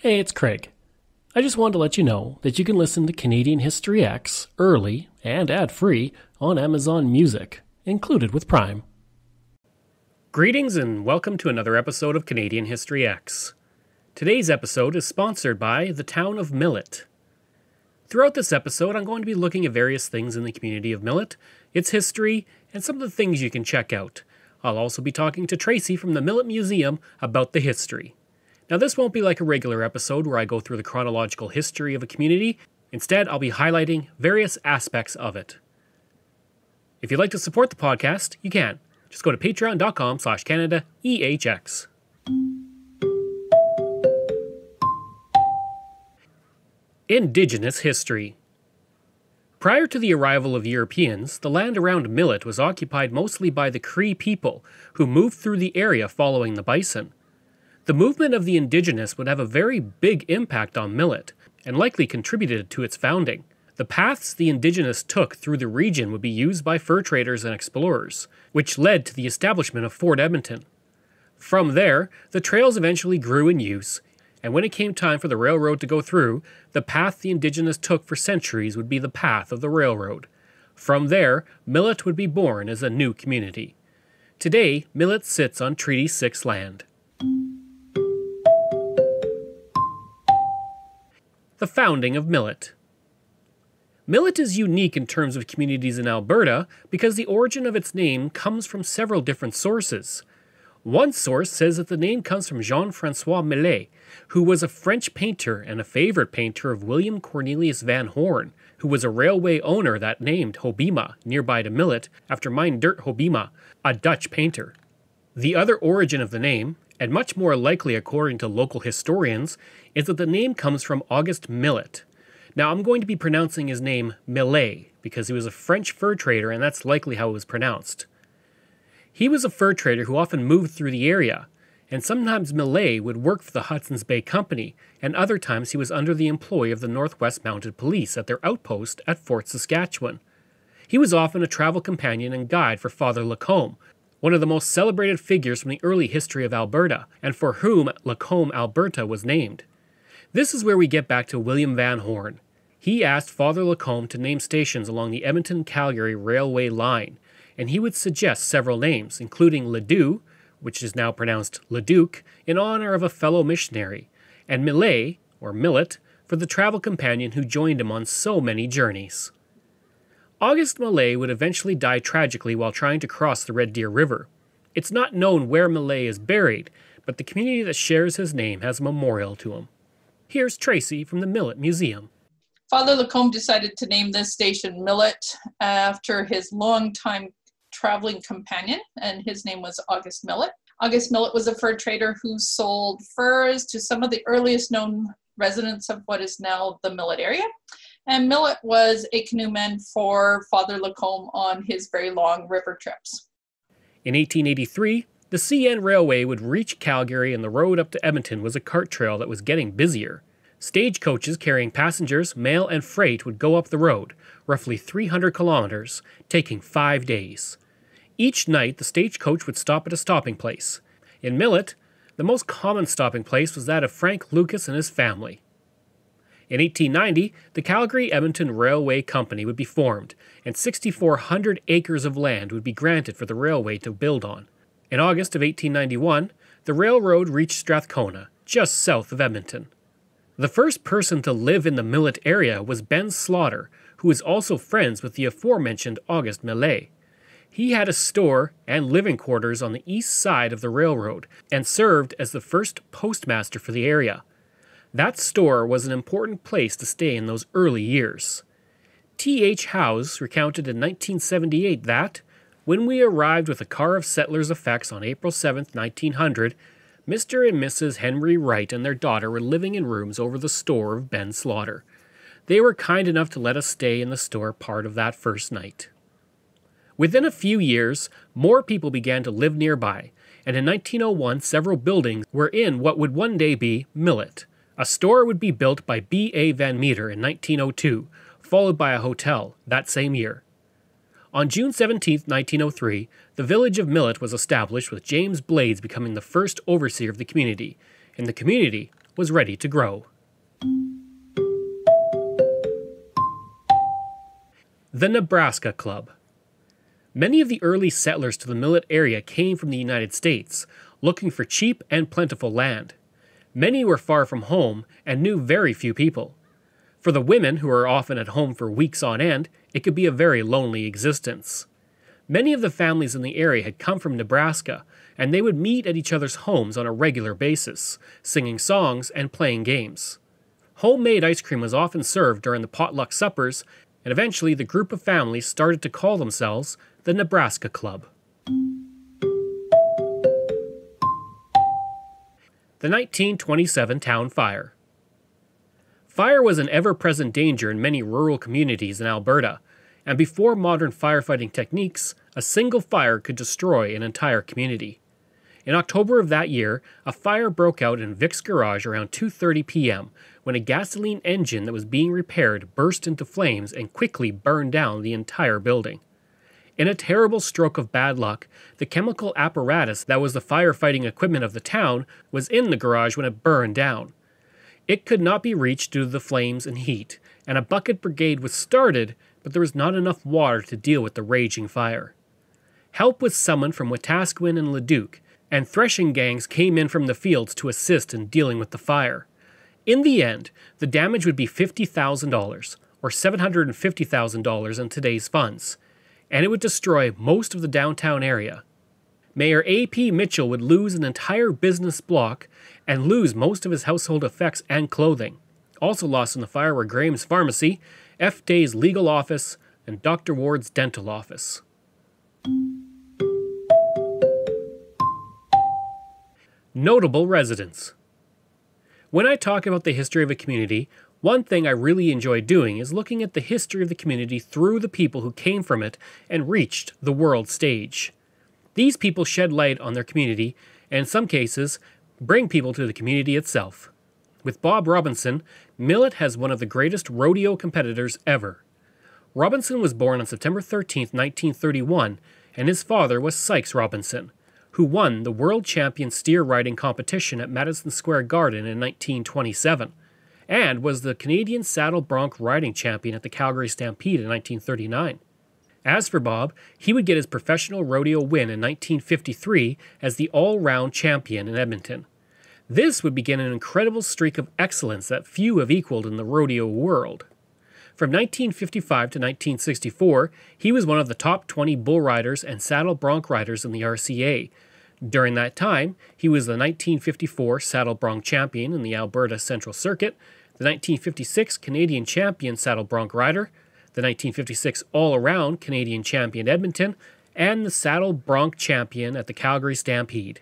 Hey, it's Craig. I just wanted to let you know that you can listen to Canadian History Ehx early and ad free on Amazon Music, included with Prime. Greetings and welcome to another episode of Canadian History Ehx. Today's episode is sponsored by the town of Millet. Throughout this episode, I'm going to be looking at various things in the community of Millet, its history, and some of the things you can check out. I'll also be talking to Tracy from the Millet Museum about the history. Now, this won't be like a regular episode where I go through the chronological history of a community. Instead, I'll be highlighting various aspects of it. If you'd like to support the podcast, you can. Just go to patreon.com slash CanadaEHX. Indigenous History Prior to the arrival of Europeans, the land around Millet was occupied mostly by the Cree people, who moved through the area following the bison. The movement of the indigenous would have a very big impact on Millet, and likely contributed to its founding. The paths the indigenous took through the region would be used by fur traders and explorers, which led to the establishment of Fort Edmonton. From there, the trails eventually grew in use, and when it came time for the railroad to go through, the path the indigenous took for centuries would be the path of the railroad. From there, Millet would be born as a new community. Today, Millet sits on Treaty 6 land. The founding of Millet. Millet is unique in terms of communities in Alberta because the origin of its name comes from several different sources. One source says that the name comes from Jean Francois Millet, who was a French painter and a favorite painter of William Cornelius Van Horne, who was a railway owner that named Hobbema, nearby to Millet, after Meindert Hobbema, a Dutch painter. The other origin of the name, and much more likely according to local historians, is that the name comes from August Millet. Now, I'm going to be pronouncing his name Millet because he was a French fur trader, and that's likely how it was pronounced. He was a fur trader who often moved through the area, and sometimes Millet would work for the Hudson's Bay Company, and other times he was under the employ of the Northwest Mounted Police at their outpost at Fort Saskatchewan. He was often a travel companion and guide for Father Lacombe, one of the most celebrated figures from the early history of Alberta, and for whom Lacombe, Alberta was named. This is where we get back to William Van Horne. He asked Father Lacombe to name stations along the Edmonton Calgary Railway line, and he would suggest several names, including Ledoux, which is now pronounced Leduc, in honor of a fellow missionary, and Millet, or Millet, for the travel companion who joined him on so many journeys. August Millet would eventually die tragically while trying to cross the Red Deer River. It's not known where Millet is buried, but the community that shares his name has a memorial to him. Here's Tracy from the Millet Museum. Father Lacombe decided to name this station Millet after his longtime traveling companion, and his name was August Millet. August Millet was a fur trader who sold furs to some of the earliest known residents of what is now the Millet area. And Millet was a canoeman for Father Lacombe on his very long river trips. In 1883, the CN Railway would reach Calgary, and the road up to Edmonton was a cart trail that was getting busier. Stagecoaches carrying passengers, mail, and freight would go up the road, roughly 300 kilometers, taking five days. Each night, the stagecoach would stop at a stopping place. In Millet, the most common stopping place was that of Frank Lucas and his family. In 1890, the Calgary Edmonton Railway Company would be formed, and 6,400 acres of land would be granted for the railway to build on. In August of 1891, the railroad reached Strathcona, just south of Edmonton. The first person to live in the Millet area was Ben Slaughter, who was also friends with the aforementioned August Millet. He had a store and living quarters on the east side of the railroad and served as the first postmaster for the area. That store was an important place to stay in those early years. T.H. Howes recounted in 1978 that, when we arrived with a car of settlers' effects on April 7, 1900, Mr. and Mrs. Henry Wright and their daughter were living in rooms over the store of Ben Slaughter. They were kind enough to let us stay in the store part of that first night. Within a few years, more people began to live nearby, and in 1901 several buildings were in what would one day be Millet. A store would be built by B. A. Van Meter in 1902, followed by a hotel that same year. On June 17, 1903, the village of Millet was established with James Blades becoming the first overseer of the community, and the community was ready to grow. The Nebraska Club. Many of the early settlers to the Millet area came from the United States, looking for cheap and plentiful land. Many were far from home and knew very few people. For the women, who are often at home for weeks on end, it could be a very lonely existence. Many of the families in the area had come from Nebraska, and they would meet at each other's homes on a regular basis, singing songs and playing games. Homemade ice cream was often served during the potluck suppers, and eventually the group of families started to call themselves the Nebraska Club. The 1927 Town Fire. Fire was an ever present danger in many rural communities in Alberta, and before modern firefighting techniques, a single fire could destroy an entire community. In October of that year, a fire broke out in Vic's garage around 2:30 p.m. when a gasoline engine that was being repaired burst into flames and quickly burned down the entire building. In a terrible stroke of bad luck, the chemical apparatus that was the firefighting equipment of the town was in the garage when it burned down. It could not be reached due to the flames and heat, and a bucket brigade was started, but there was not enough water to deal with the raging fire. Help was summoned from Wetaskiwin and Leduc, and threshing gangs came in from the fields to assist in dealing with the fire. In the end, the damage would be $50,000, or $750,000 in today's funds, and it would destroy most of the downtown area. Mayor A.P. Mitchell would lose an entire business block and lose most of his household effects and clothing. Also lost in the fire were Graham's Pharmacy, F. Day's legal office, and Dr. Ward's dental office. Notable residents. When I talk about the history of a community, one thing I really enjoy doing is looking at the history of the community through the people who came from it and reached the world stage. These people shed light on their community, and in some cases, bring people to the community itself. With Bob Robinson, Millet has one of the greatest rodeo competitors ever. Robinson was born on September 13, 1931, and his father was Sykes Robinson, who won the world champion steer riding competition at Madison Square Garden in 1927, and was the Canadian saddle bronc riding champion at the Calgary Stampede in 1939. As for Bob, he would get his professional rodeo win in 1953 as the all round champion in Edmonton. This would begin an incredible streak of excellence that few have equaled in the rodeo world. From 1955 to 1964, he was one of the top 20 bull riders and saddle bronc riders in the RCA, during that time, he was the 1954 Saddle Bronc champion in the Alberta Central Circuit, the 1956 Canadian champion Saddle Bronc rider, the 1956 All Around Canadian champion Edmonton, and the Saddle Bronc champion at the Calgary Stampede.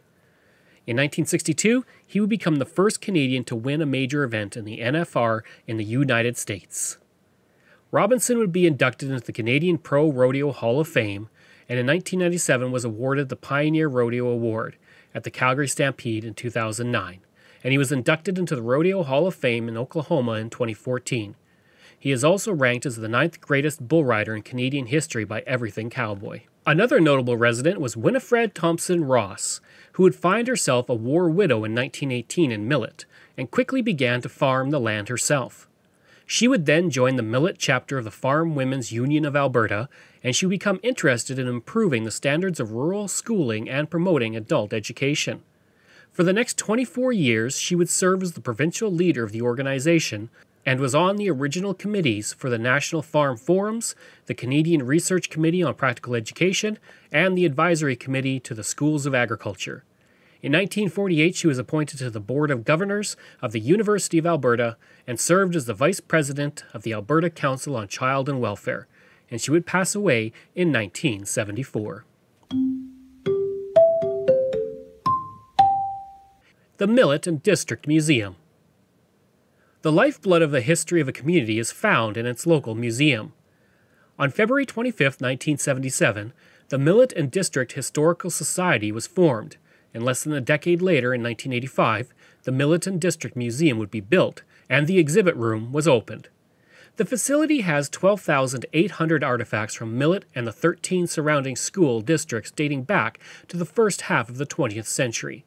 In 1962, he would become the first Canadian to win a major event in the NFR in the United States. Robinson would be inducted into the Canadian Pro Rodeo Hall of Fame and in 1997 was awarded the Pioneer Rodeo Award at the Calgary Stampede in 2009, and he was inducted into the Rodeo Hall of Fame in Oklahoma in 2014. He is also ranked as the ninth greatest bull rider in Canadian history by Everything Cowboy. Another notable resident was Winifred Thompson Ross, who would find herself a war widow in 1918 in Millet and quickly began to farm the land herself. She would then join the Millet chapter of the Farm Women's Union of Alberta, and she would become interested in improving the standards of rural schooling and promoting adult education. For the next 24 years, she would serve as the provincial leader of the organization and was on the original committees for the National Farm Forums, the Canadian Research Committee on Practical Education, and the Advisory Committee to the Schools of Agriculture. In 1948, she was appointed to the Board of Governors of the University of Alberta and served as the Vice President of the Alberta Council on Child and Welfare, and she would pass away in 1974. The Millet and District Museum. The lifeblood of the history of a community is found in its local museum. On February 25, 1977, the Millet and District Historical Society was formed and less than a decade later, in 1985, the Millet and District Museum would be built, and the exhibit room was opened. The facility has 12,800 artifacts from Millet and the 13 surrounding school districts dating back to the first half of the 20th century.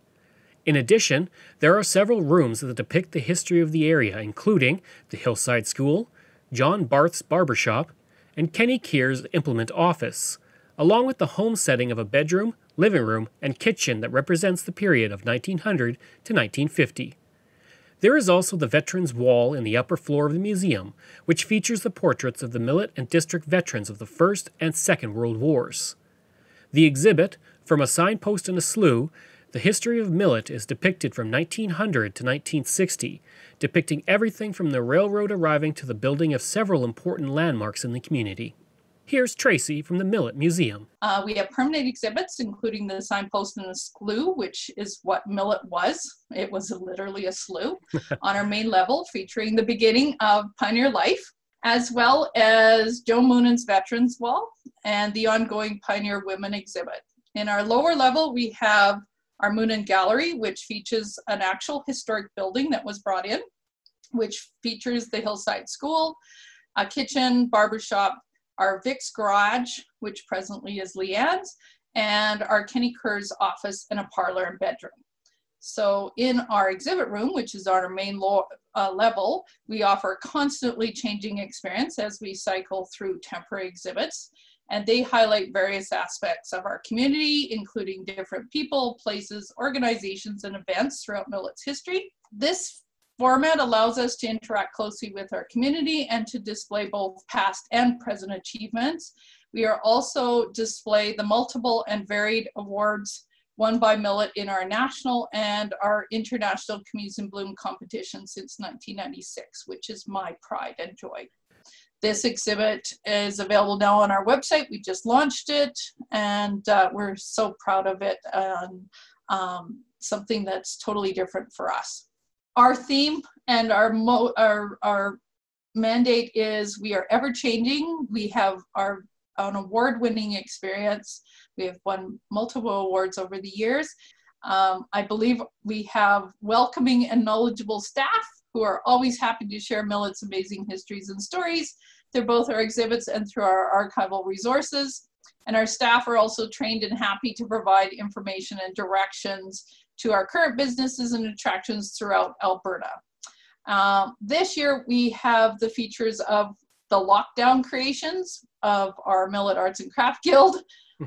In addition, there are several rooms that depict the history of the area, including the Hillside School, John Barth's Barbershop, and Kenny Keir's Implement Office, along with the home setting of a bedroom, living room, and kitchen that represents the period of 1900 to 1950. There is also the Veterans Wall in the upper floor of the museum, which features the portraits of the Millet and District veterans of the First and Second World Wars. The exhibit, From a Signpost in a Slough, the history of Millet is depicted from 1900 to 1960, depicting everything from the railroad arriving to the building of several important landmarks in the community. Here's Tracy from the Millet Museum. Uh, we have permanent exhibits, including the signpost and the slough, which is what Millet was. It was literally a slough on our main level, featuring the beginning of pioneer life, as well as Joe Moonan's Veterans Wall and the ongoing Pioneer Women exhibit. In our lower level, we have our Moonan Gallery, which features an actual historic building that was brought in, which features the Hillside School, a kitchen, barbershop, our Vic's Garage, which presently is Leanne's, and our Kenny Kerr's office and a parlor and bedroom. So in our exhibit room, which is our main uh, level, we offer constantly changing experience as we cycle through temporary exhibits. And they highlight various aspects of our community, including different people, places, organizations, and events throughout Millet's history. This format allows us to interact closely with our community and to display both past and present achievements. We are also display the multiple and varied awards won by Millet in our national and our international Communities in Bloom competition since 1996, which is my pride and joy. This exhibit is available now on our website. We just launched it and uh, we're so proud of it and um, something that's totally different for us our theme and our, our, our mandate is we are ever changing. We have our an award winning experience. We have won multiple awards over the years. Um, I believe we have welcoming and knowledgeable staff who are always happy to share Millet's amazing histories and stories through both our exhibits and through our archival resources. And our staff are also trained and happy to provide information and directions to our current businesses and attractions throughout Alberta. Um, this year we have the features of the lockdown creations of our Millet Arts and Craft Guild,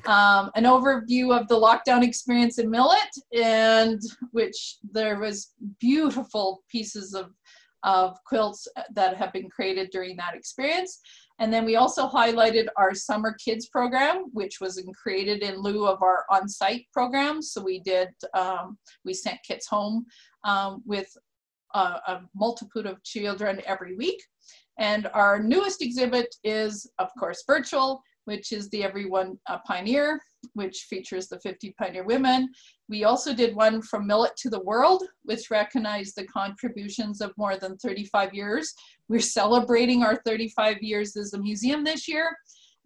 um, an overview of the lockdown experience in Millet, and which there was beautiful pieces of, of quilts that have been created during that experience. And then we also highlighted our summer kids program, which was created in lieu of our on-site program. So we did, um, we sent kids home um, with a, a multitude of children every week. And our newest exhibit is, of course, virtual, which is the Everyone uh, Pioneer, which features the 50 pioneer women. We also did one from Millet to the World, which recognized the contributions of more than 35 years. We're celebrating our 35 years as a museum this year,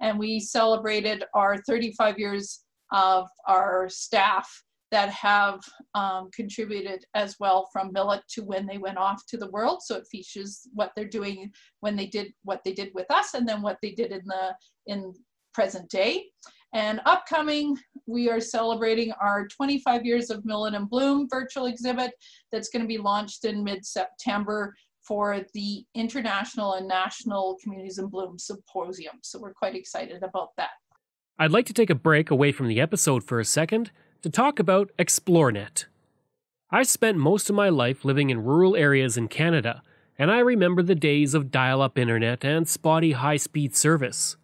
and we celebrated our 35 years of our staff that have um, contributed as well from Millet to when they went off to the world. So it features what they're doing when they did what they did with us and then what they did in the in present day. And upcoming, we are celebrating our 25 years of Millet and Bloom virtual exhibit that's going to be launched in mid-September for the International and National Communities in Bloom Symposium. So we're quite excited about that. I'd like to take a break away from the episode for a second to talk about Xplornet. I spent most of my life living in rural areas in Canada, and I remember the days of dial up internet and spotty high speed service.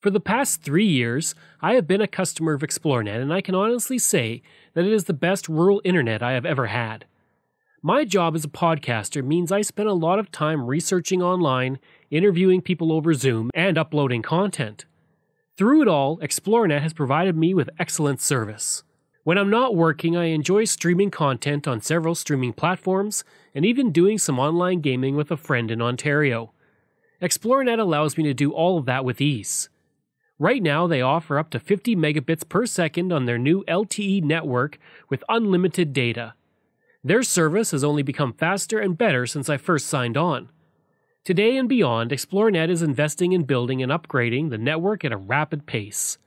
For the past three years, I have been a customer of Xplornet, and I can honestly say that it is the best rural internet I have ever had. My job as a podcaster means I spend a lot of time researching online, interviewing people over Zoom, and uploading content. Through it all, ExploreNet has provided me with excellent service. When I'm not working, I enjoy streaming content on several streaming platforms and even doing some online gaming with a friend in Ontario. Xplornet allows me to do all of that with ease. Right now, they offer up to 50 megabits per second on their new LTE network with unlimited data. Their service has only become faster and better since I first signed on. Today and beyond, Xplornet is investing in building and upgrading the network at a rapid pace.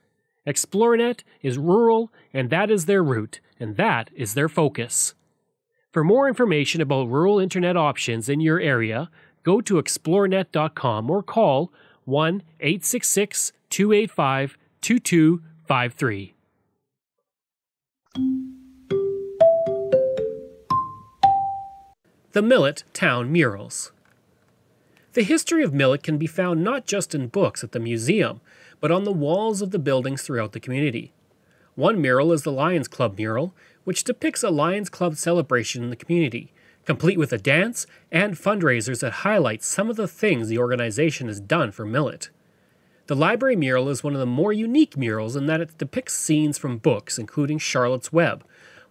Xplornet is rural, and that is their route, and that is their focus. For more information about rural internet options in your area, go to xplornet.com or call 1 866 285 2253. The Millet Town Murals. The history of Millet can be found not just in books at the museum, but on the walls of the buildings throughout the community. One mural is the Lions Club mural, which depicts a Lions Club celebration in the community, complete with a dance and fundraisers that highlight some of the things the organization has done for Millet. The library mural is one of the more unique murals in that it depicts scenes from books, including Charlotte's Web,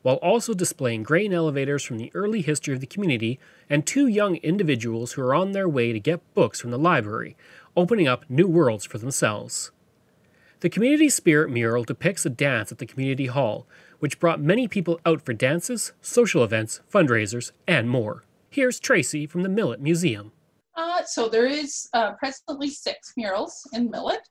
while also displaying grain elevators from the early history of the community and two young individuals who are on their way to get books from the library, opening up new worlds for themselves. The Community Spirit mural depicts a dance at the community hall, which brought many people out for dances, social events, fundraisers, and more. Here's Tracy from the Millet Museum. Uh, so there is uh, presently six murals in Millet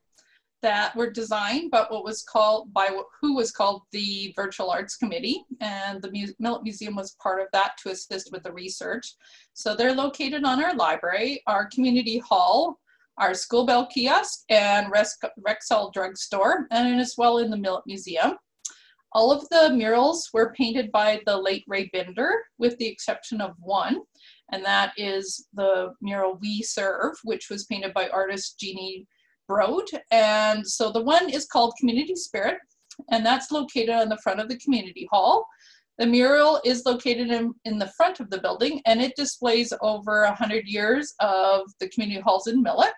that were designed, but what was called by who was called the Virtual Arts Committee, and the Mu Millet Museum was part of that to assist with the research. So they're located on our library, our community hall, our school bell kiosk, and Rexall drugstore, and as well in the Millet Museum. All of the murals were painted by the late Ray Binder, with the exception of one, and that is the mural We Serve, which was painted by artist Jeannie Brode. And so the one is called Community Spirit, and that's located on the front of the community hall. The mural is located in, in the front of the building, and it displays over 100 years of the community halls in Millet.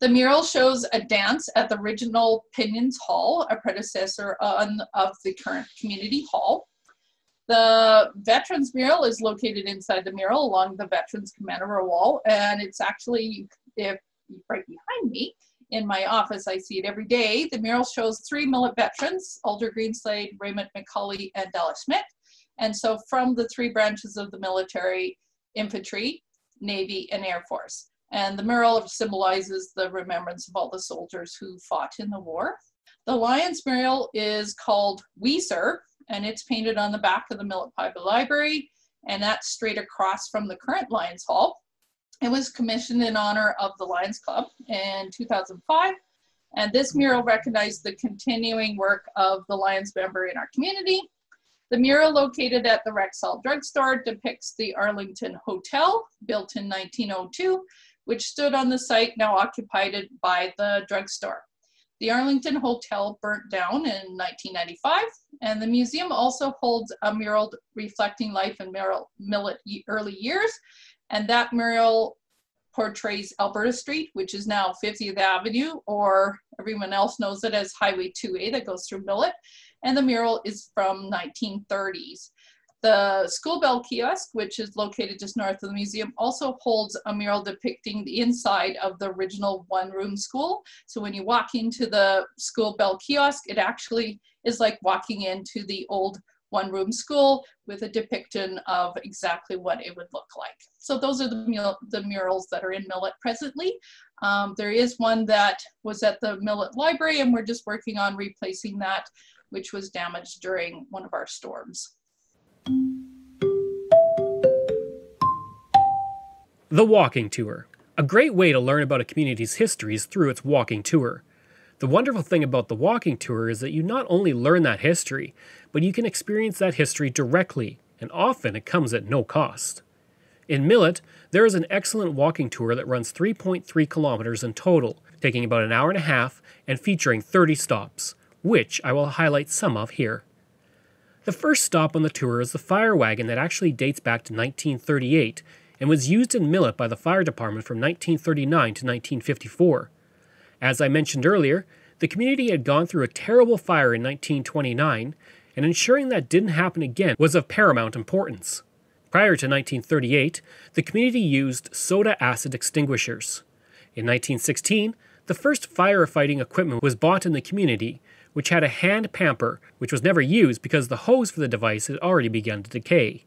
The mural shows a dance at the original Pinions Hall, a predecessor on, of the current community hall. The veterans mural is located inside the mural along the veterans commemorative wall, and it's actually if right behind me in my office. I see it every day. The mural shows three millet veterans, Alder Greenslade, Raymond McCully, and Della Schmidt. And so from the three branches of the military, infantry, Navy, and Air Force. And the mural symbolizes the remembrance of all the soldiers who fought in the war. The Lions mural is called We Serve, and it's painted on the back of the Millet Bible Library, and that's straight across from the current Lions Hall. It was commissioned in honor of the Lions Club in 2005, and this mural recognized the continuing work of the Lions member in our community. The mural located at the Rexall drugstore depicts the Arlington Hotel, built in 1902, which stood on the site now occupied by the drugstore. The Arlington Hotel burnt down in 1995, and the museum also holds a mural reflecting life in Merrill Millet early years, and that mural portrays Alberta Street, which is now 50th Avenue, or everyone else knows it as Highway 2A that goes through Millet, and the mural is from 1930s. The school bell kiosk, which is located just north of the museum, also holds a mural depicting the inside of the original one-room school. So when you walk into the school bell kiosk, it actually is like walking into the old one-room school with a depiction of exactly what it would look like. So those are the, the murals that are in Millet presently. Um, there is one that was at the Millet Library and we're just working on replacing that, which was damaged during one of our storms. The Walking Tour. A great way to learn about a community's history is through its walking tour. The wonderful thing about the walking tour is that you not only learn that history, but you can experience that history directly, and often it comes at no cost. In Millet, there is an excellent walking tour that runs 3.3 kilometers in total, taking about an hour and a half and featuring 30 stops, which I will highlight some of here. The first stop on the tour is the fire wagon that actually dates back to 1938 and was used in Millet by the fire department from 1939 to 1954. As I mentioned earlier, the community had gone through a terrible fire in 1929, and ensuring that didn't happen again was of paramount importance. Prior to 1938, the community used soda acid extinguishers. In 1916, the first firefighting equipment was bought in the community, which had a hand pamper, which was never used because the hose for the device had already begun to decay.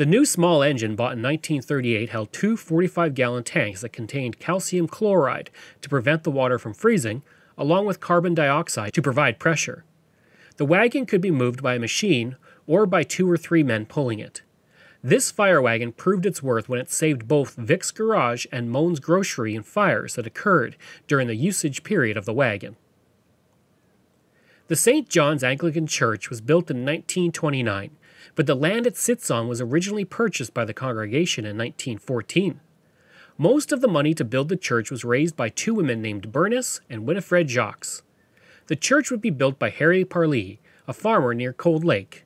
The new small engine bought in 1938 held two 45 gallon tanks that contained calcium chloride to prevent the water from freezing, along with carbon dioxide to provide pressure. The wagon could be moved by a machine or by two or three men pulling it. This fire wagon proved its worth when it saved both Vic's garage and Moan's grocery in fires that occurred during the usage period of the wagon. The St. John's Anglican Church was built in 1929, but the land it sits on was originally purchased by the congregation in 1914. Most of the money to build the church was raised by two women named Bernice and Winifred Jacques. The church would be built by Harry Parlee, a farmer near Cold Lake.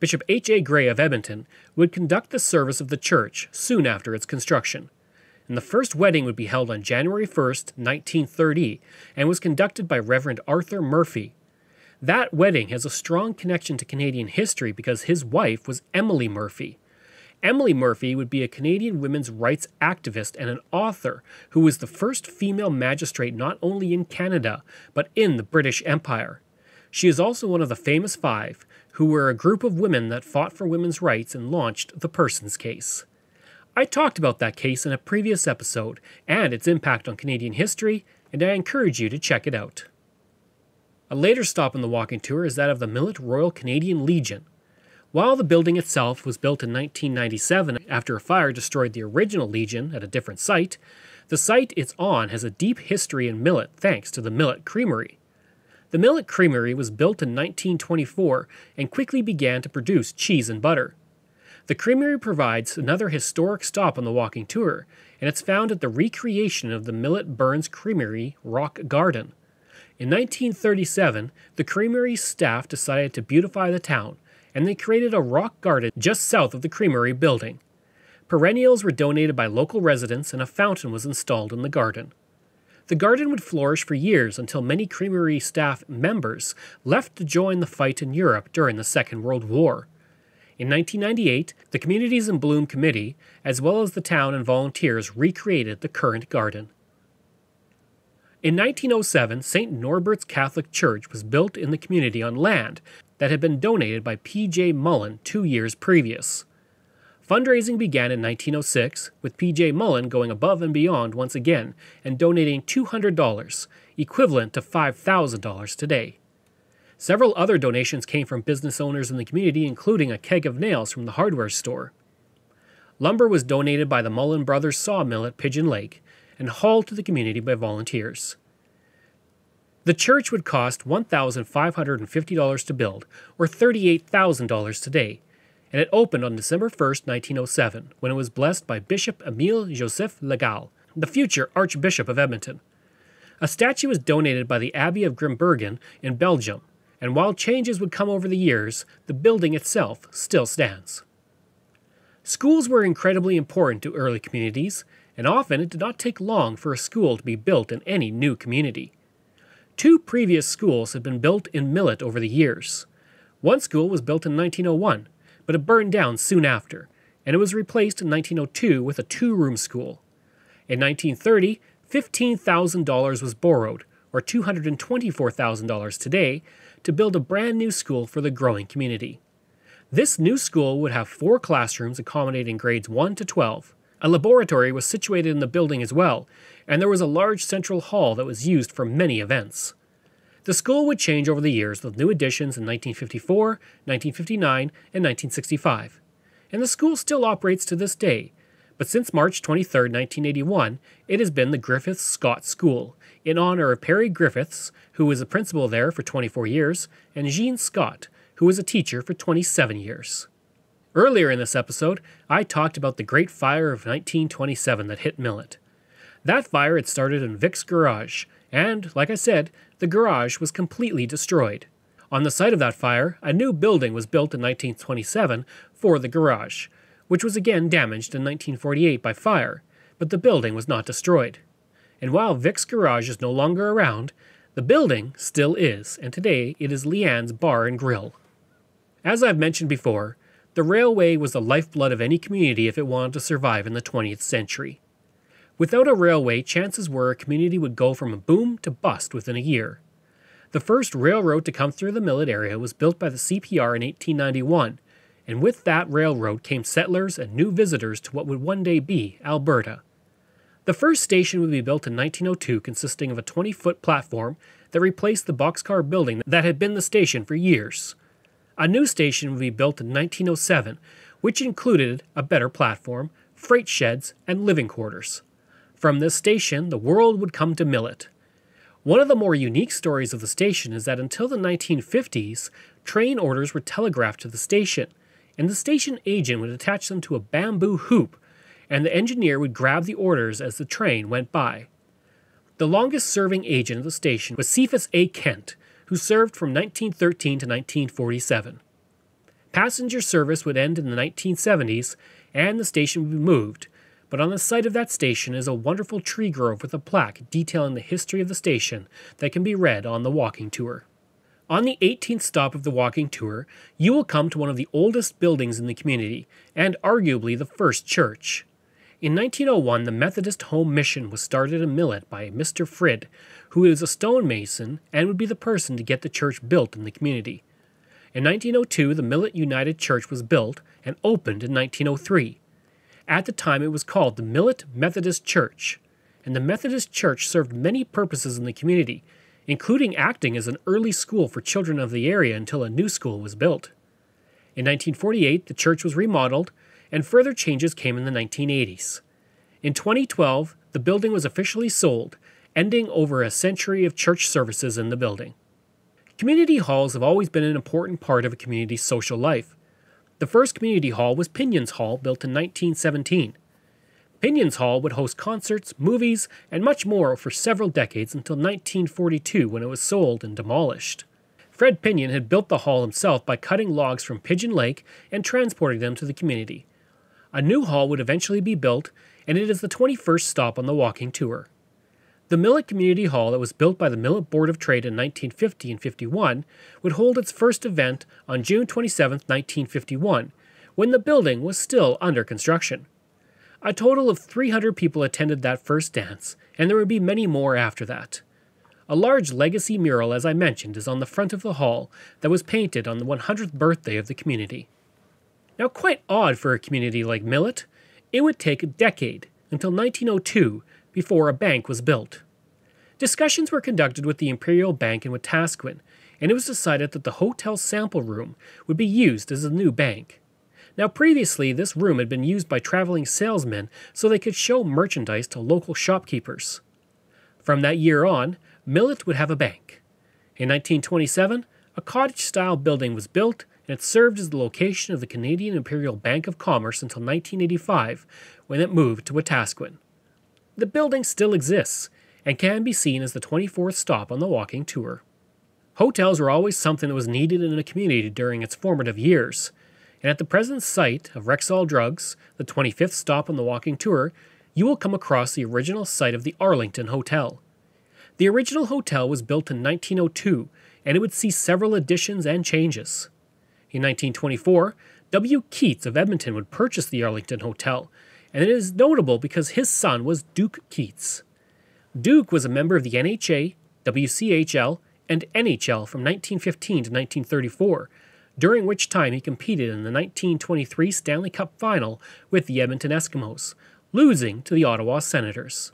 Bishop H. A. Gray of Edmonton would conduct the service of the church soon after its construction. And the first wedding would be held on January 1, 1930, and was conducted by Reverend Arthur Murphy. That wedding has a strong connection to Canadian history because his wife was Emily Murphy. Emily Murphy would be a Canadian women's rights activist and an author who was the first female magistrate not only in Canada, but in the British Empire. She is also one of the famous five, who were a group of women that fought for women's rights and launched the Persons case. I talked about that case in a previous episode and its impact on Canadian history, and I encourage you to check it out. A later stop on the walking tour is that of the Millet Royal Canadian Legion. While the building itself was built in 1997 after a fire destroyed the original Legion at a different site, the site it's on has a deep history in millet thanks to the Millet Creamery. The Millet Creamery was built in 1924 and quickly began to produce cheese and butter. The creamery provides another historic stop on the walking tour, and it's found at the recreation of the Millet Burns Creamery Rock Garden. In 1937, the creamery staff decided to beautify the town, and they created a rock garden just south of the creamery building. Perennials were donated by local residents, and a fountain was installed in the garden. The garden would flourish for years until many creamery staff members left to join the fight in Europe during the Second World War. In 1998, the Communities in Bloom Committee, as well as the town and volunteers, recreated the current garden. In 1907, St. Norbert's Catholic Church was built in the community on land that had been donated by P.J. Mullen two years previous. Fundraising began in 1906, with PJ Mullen going above and beyond once again and donating $200, equivalent to $5,000 today. Several other donations came from business owners in the community, including a keg of nails from the hardware store. Lumber was donated by the Mullen Brothers sawmill at Pigeon Lake and hauled to the community by volunteers. The church would cost $1,550 to build, or $38,000 today, and it opened on December 1, 1907, when it was blessed by Bishop Emile Joseph Legal, the future Archbishop of Edmonton. A statue was donated by the Abbey of Grimbergen in Belgium, and while changes would come over the years, the building itself still stands. Schools were incredibly important to early communities, and often it did not take long for a school to be built in any new community. Two previous schools had been built in Millet over the years. One school was built in 1901, but it burned down soon after, and it was replaced in 1902 with a two room school. In 1930, $15,000 was borrowed, or $224,000 today, to build a brand new school for the growing community. This new school would have four classrooms accommodating grades 1 to 12. A laboratory was situated in the building as well, and there was a large central hall that was used for many events. The school would change over the years with new additions in 1954, 1959, and 1965. And the school still operates to this day, but since March 23, 1981, it has been the Griffith Scott School, in honor of Perry Griffiths, who was a principal there for 24 years, and Jean Scott, who was a teacher for 27 years. Earlier in this episode, I talked about the Great Fire of 1927 that hit Millet. That fire had started in Vic's garage, and, like I said, the garage was completely destroyed. On the site of that fire, a new building was built in 1927 for the garage, which was again damaged in 1948 by fire, but the building was not destroyed. And while Vic's garage is no longer around, the building still is, and today it is Leanne's Bar and Grill. As I've mentioned before, the railway was the lifeblood of any community if it wanted to survive in the 20th century. Without a railway, chances were a community would go from a boom to bust within a year. The first railroad to come through the Millet area was built by the CPR in 1891, and with that railroad came settlers and new visitors to what would one day be Alberta. The first station would be built in 1902, consisting of a 20 foot platform that replaced the boxcar building that had been the station for years. A new station would be built in 1907, which included a better platform, freight sheds, and living quarters. From this station, the world would come to Millet. One of the more unique stories of the station is that until the 1950s, train orders were telegraphed to the station, and the station agent would attach them to a bamboo hoop, and the engineer would grab the orders as the train went by. The longest serving agent of the station was Cephas A. Kent, who served from 1913 to 1947. Passenger service would end in the 1970s, and the station would be moved, but on the site of that station is a wonderful tree grove with a plaque detailing the history of the station that can be read on the walking tour. On the 18th stop of the walking tour, you will come to one of the oldest buildings in the community, and arguably the first church. In 1901, the Methodist Home Mission was started in Millet by Mr. Frid, who is a stonemason and would be the person to get the church built in the community. In 1902, the Millet United Church was built and opened in 1903. At the time, it was called the Millet Methodist Church, and the Methodist Church served many purposes in the community, including acting as an early school for children of the area until a new school was built. In 1948, the church was remodeled and further changes came in the 1980s. In 2012, the building was officially sold, ending over a century of church services in the building. Community halls have always been an important part of a community's social life. The first community hall was Pinions Hall, built in 1917. Pinions Hall would host concerts, movies, and much more for several decades until 1942 when it was sold and demolished. Fred Pinion had built the hall himself by cutting logs from Pigeon Lake and transporting them to the community. A new hall would eventually be built, and it is the 21st stop on the walking tour. The Millet Community Hall, that was built by the Millet Board of Trade in 1950 and 51, would hold its first event on June 27, 1951, when the building was still under construction. A total of 300 people attended that first dance, and there would be many more after that. A large legacy mural, as I mentioned, is on the front of the hall that was painted on the 100th birthday of the community. Now, quite odd for a community like Millet, it would take a decade, until 1902, before a bank was built. Discussions were conducted with the Imperial Bank in Wetaskiwin, and it was decided that the hotel sample room would be used as a new bank. Now, previously, this room had been used by traveling salesmen so they could show merchandise to local shopkeepers. From that year on, Millet would have a bank. In 1927, a cottage style building was built and it served as the location of the Canadian Imperial Bank of Commerce until 1985, when it moved to Wetaskiwin. The building still exists and can be seen as the 24th stop on the walking tour. Hotels were always something that was needed in a community during its formative years, and at the present site of Rexall Drugs, the 25th stop on the walking tour, you will come across the original site of the Arlington Hotel. The original hotel was built in 1902, and it would see several additions and changes. In 1924, W. Keats of Edmonton would purchase the Arlington Hotel, and it is notable because his son was Duke Keats. Duke was a member of the NHA, WCHL, and NHL from 1915 to 1934, during which time he competed in the 1923 Stanley Cup final with the Edmonton Eskimos, losing to the Ottawa Senators.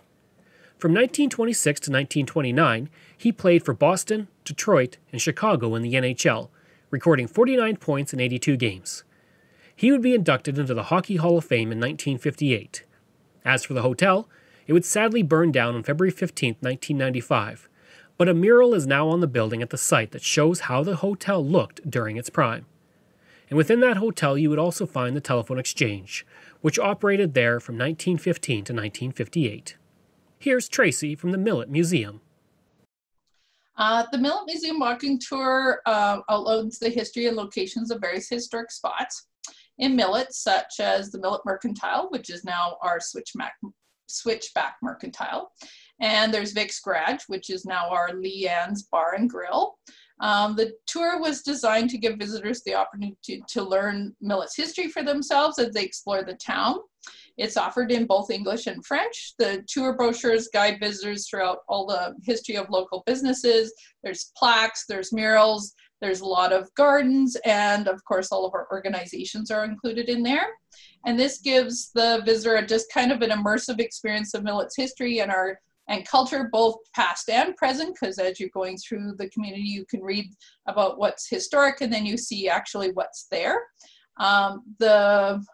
From 1926 to 1929, he played for Boston, Detroit, and Chicago in the NHL, recording 49 points in 82 games. He would be inducted into the Hockey Hall of Fame in 1958. As for the hotel, it would sadly burn down on February 15, 1995, but a mural is now on the building at the site that shows how the hotel looked during its prime. And within that hotel, you would also find the telephone exchange, which operated there from 1915 to 1958. Here's Tracy from the Millet Museum. Uh, the Millet Museum walking tour uh, outlines the history and locations of various historic spots in Millet, such as the Millet Mercantile, which is now our Switchback, Switchback Mercantile. And there's Vic's Garage, which is now our Leanne's Bar and Grill. Um, the tour was designed to give visitors the opportunity to, to learn Millet's history for themselves as they explore the town. It's offered in both English and French. The tour brochures guide visitors throughout all the history of local businesses. There's plaques, there's murals, there's a lot of gardens, and of course, all of our organizations are included in there. And this gives the visitor just kind of an immersive experience of Millet's history and our and culture, both past and present, because as you're going through the community, you can read about what's historic and then you see actually what's there. Um, the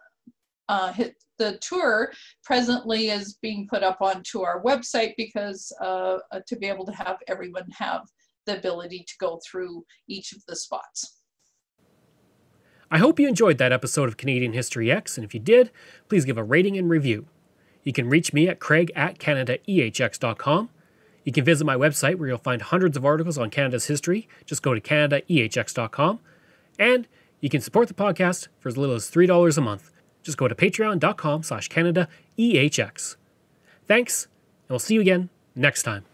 uh, the tour presently is being put up onto our website because uh, uh, to be able to have everyone have the ability to go through each of the spots. I hope you enjoyed that episode of Canadian History Ehx, and if you did, please give a rating and review. You can reach me at craig at canadaehx.com. You can visit my website where you'll find hundreds of articles on Canada's history. Just go to canadaehx.com. And you can support the podcast for as little as $3 a month. Just go to patreon.com slash canadaehx. Thanks, and we'll see you again next time.